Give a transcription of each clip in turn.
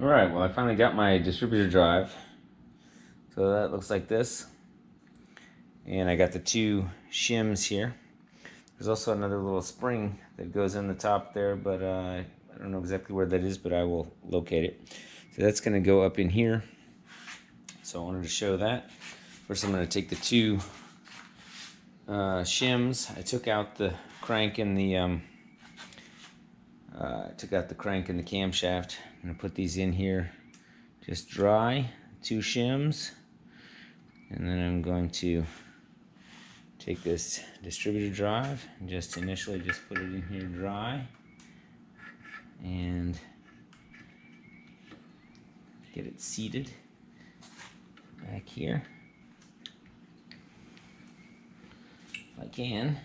All right, well, I finally got my distributor drive. So that looks like this. And I got the two shims here. There's also another little spring that goes in the top there, but uh, I don't know exactly where that is, but I will locate it. So that's gonna go up in here. So I wanted to show that. First I'm gonna take the two uh, shims. I took out the crank and the um, uh, took out the crank and the camshaft. I'm gonna put these in here. Just dry, two shims. And then I'm going to take this distributor drive and just initially just put it in here dry. And get it seated back here. If I can.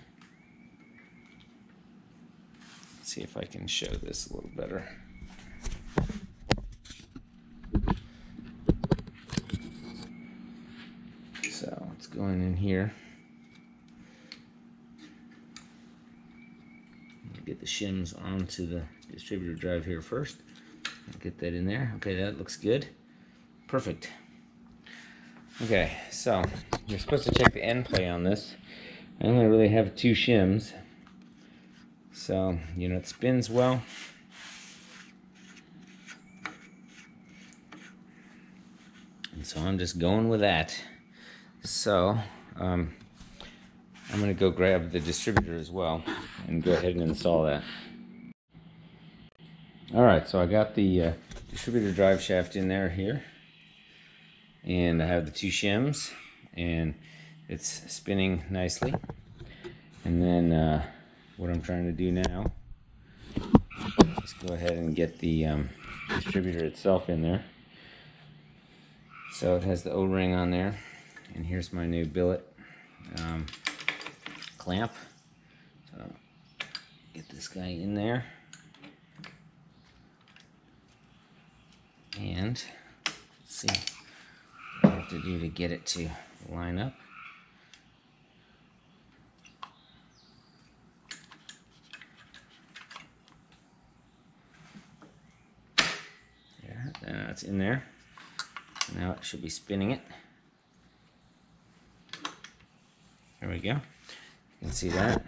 See if I can show this a little better so it's going in here get the shims onto the distributor drive here first. Get that in there. Okay, that looks good. Perfect. Okay, so you're supposed to check the end play on this. I only really have two shims. So, you know, it spins well. And so I'm just going with that. So, um, I'm going to go grab the distributor as well and go ahead and install that. Alright, so I got the uh, distributor drive shaft in there here. And I have the two shims and it's spinning nicely. And then uh, what I'm trying to do now is go ahead and get the um, distributor itself in there. So it has the O-ring on there. And here's my new billet. Um, clamp. So get this guy in there. And let's see what I have to do to get it to line up. Yeah, that's in there. Now it should be spinning it. There we go. You can see that.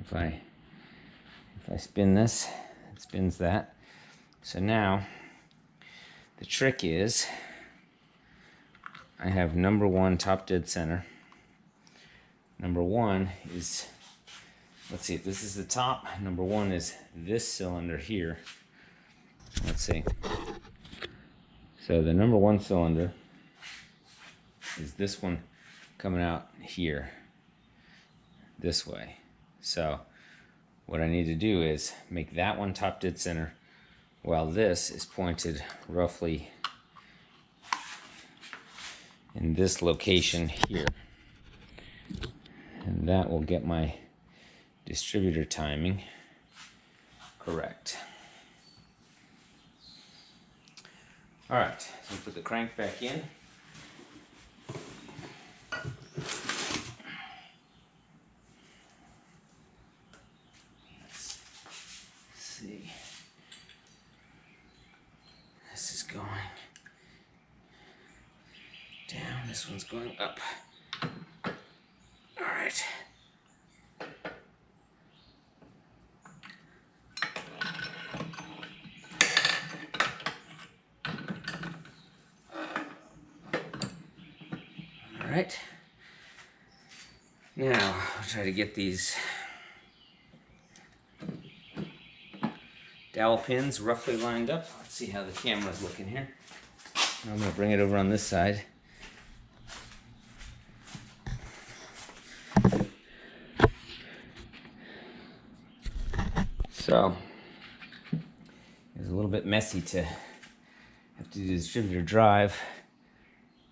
If I if I spin this it spins that. So now the trick is I have number one top dead center. Number one is let's see if this is the top number one is this cylinder here. Let's see. So the number one cylinder is this one coming out here this way. So what I need to do is make that one top dead center while this is pointed roughly in this location here. And that will get my distributor timing correct. All right, so put the crank back in. This one's going up. All right. All right. Now, I'll try to get these dowel pins roughly lined up. Let's see how the camera's looking here. I'm gonna bring it over on this side. So it's a little bit messy to have to do the distributor drive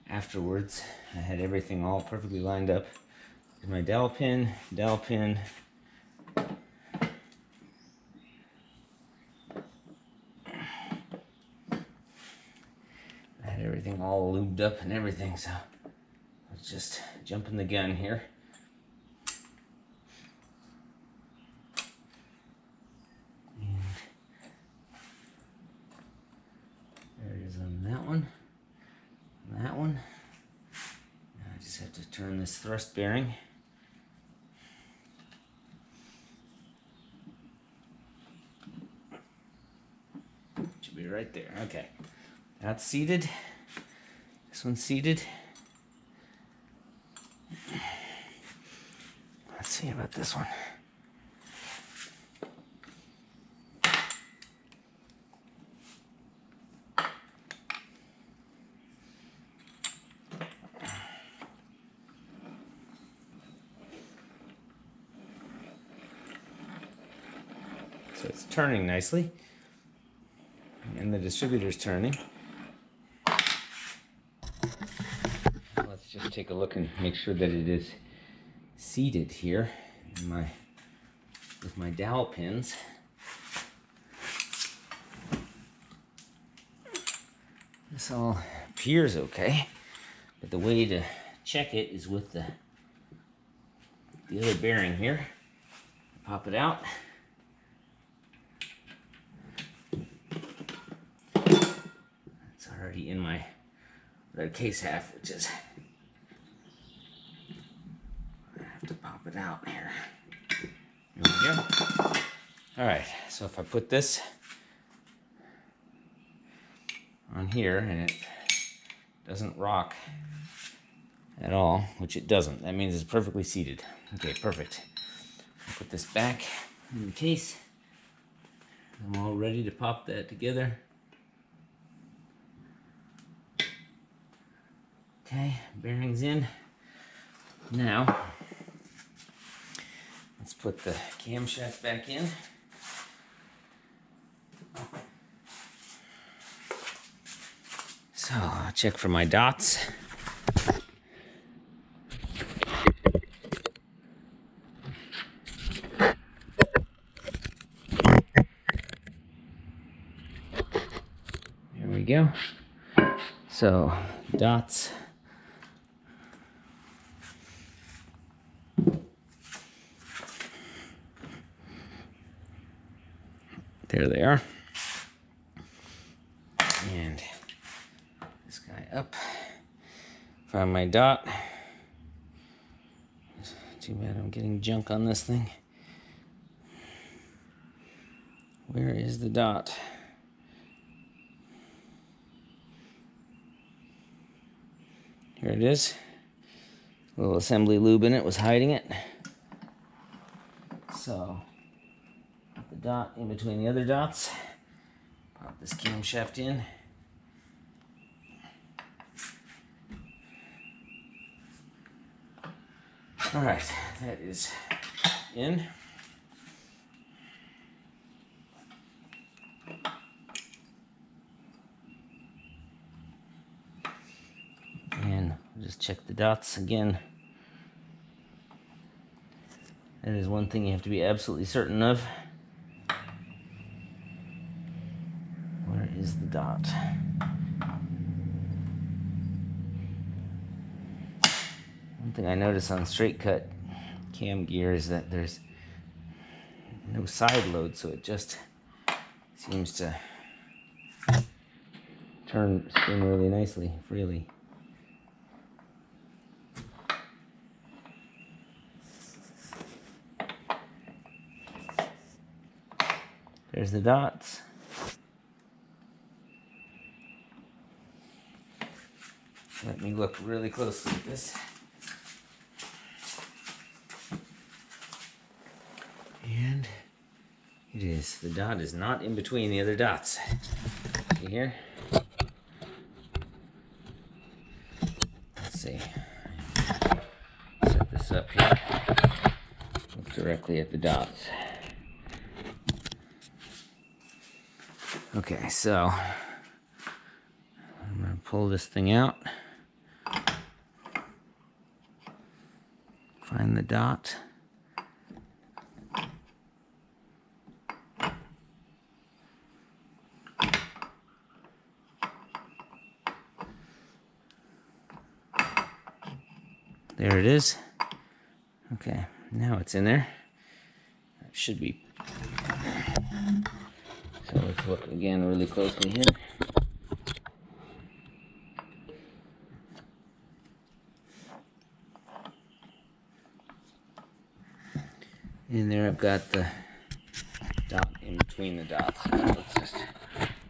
afterwards. I had everything all perfectly lined up. Here's my dowel pin, dowel pin. I had everything all lubed up and everything, so let's just jumping the gun here. that one, that one. I just have to turn this thrust bearing. Should be right there. Okay. That's seated. This one's seated. Let's see about this one. It's turning nicely. And the distributor's turning. Let's just take a look and make sure that it is seated here my with my dowel pins. This all appears okay, but the way to check it is with the the other bearing here. Pop it out. It's already in my red case half, which is I have to pop it out here. There we go. All right, so if I put this on here and it doesn't rock at all, which it doesn't, that means it's perfectly seated. Okay, perfect. I'll put this back in the case. I'm all ready to pop that together. Okay, bearings in. Now, let's put the camshaft back in. So, I'll check for my dots. There we go. So, dots. There they are. And this guy up. Found my dot. Too bad I'm getting junk on this thing. Where is the dot? Here it is. A little assembly lube in it was hiding it. So, the dot in between the other dots. Pop this camshaft in. All right, that is in. And just check the dots again. That is one thing you have to be absolutely certain of. Where is the dot? One thing I notice on straight cut cam gear is that there's no side load, so it just seems to turn spin really nicely, freely. There's the dots. Let me look really closely at this. And it is. The dot is not in between the other dots. Here? Let's see. Set this up here. Look directly at the dots. Okay, so I'm gonna pull this thing out. Find the dot. There it is. Okay, now it's in there. That should be so let's look again really closely here. In there, I've got the dot in between the dots. Let's just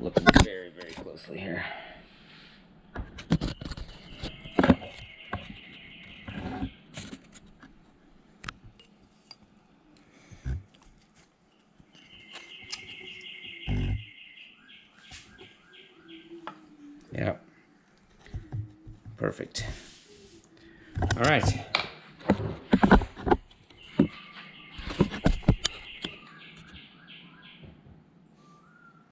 look very, very closely here. Yep. Perfect. All right.